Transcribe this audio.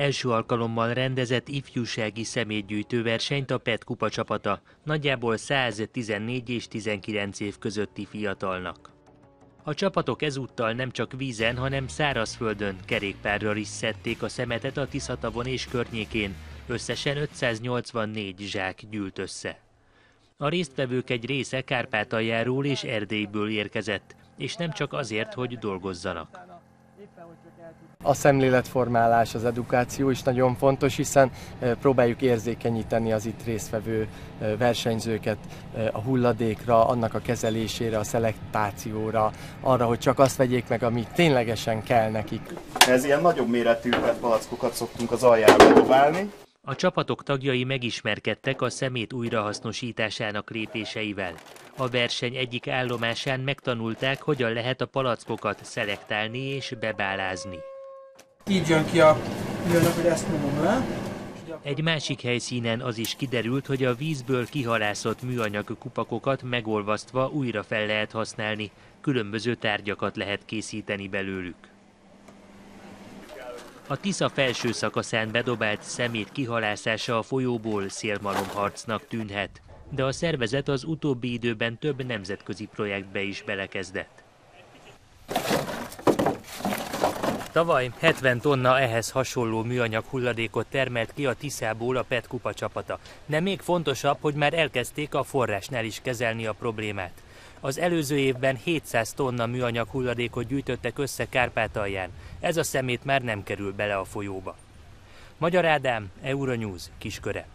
Első alkalommal rendezett ifjúsági szemétgyűjtő versenyt a PET kupa csapata, nagyjából 114 és 19 év közötti fiatalnak. A csapatok ezúttal nem csak vízen, hanem szárazföldön kerékpárral is szedték a szemetet a Tiszatavon és környékén, összesen 584 zsák gyűlt össze. A résztvevők egy része Kárpátaljáról és Erdélyből érkezett, és nem csak azért, hogy dolgozzanak. A szemléletformálás, az edukáció is nagyon fontos, hiszen próbáljuk érzékenyíteni az itt résztvevő versenyzőket a hulladékra, annak a kezelésére, a szelektációra, arra, hogy csak azt vegyék meg, ami ténylegesen kell nekik. Ez ilyen nagyobb méretű palackokat szoktunk az aljára dobálni, a csapatok tagjai megismerkedtek a szemét újrahasznosításának lépéseivel. A verseny egyik állomásán megtanulták, hogyan lehet a palackokat szelektálni és bebálázni. Így jön ki a műanyag, hogy ezt nyomom le. Egy másik helyszínen az is kiderült, hogy a vízből kihalászott műanyag kupakokat megolvasztva újra fel lehet használni, különböző tárgyakat lehet készíteni belőlük. A Tisza felső szakaszán bedobált szemét kihalászása a folyóból szélmalomharcnak tűnhet, de a szervezet az utóbbi időben több nemzetközi projektbe is belekezdett. Tavaly 70 tonna ehhez hasonló műanyag hulladékot termelt ki a Tiszából a PET kupa csapata. De még fontosabb, hogy már elkezdték a forrásnál is kezelni a problémát. Az előző évben 700 tonna műanyag hulladékot gyűjtöttek össze Kárpátalján. Ez a szemét már nem kerül bele a folyóba. Magyar Ádám, Euronews, Kisköre.